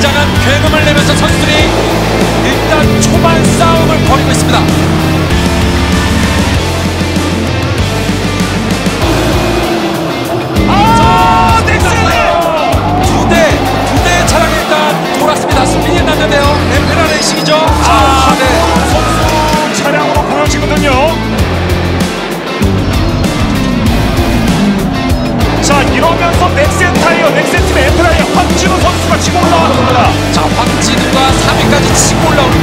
굉장한 괴금을 내면서 선수들이 일단 초반 싸움을 벌이고 있습니다. Simulón.